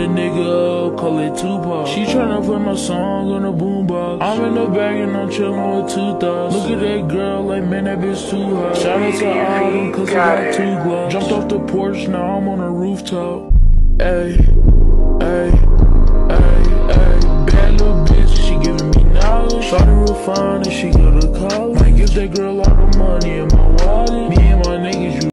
a nigga up, call it Tupac. She tryna put my song on a boombox. I'm in the bag and I'm chillin' with two thoughts. Look at that girl, like man, that bitch too hot. Shout out to Autumn, cause I got two gloves. Jumped off the porch, now I'm on a rooftop. Ayy, ayy, ayy, ayy. Bad little bitch, she giving me knowledge. Started real fine and she go to college. Might give that girl all the money in my and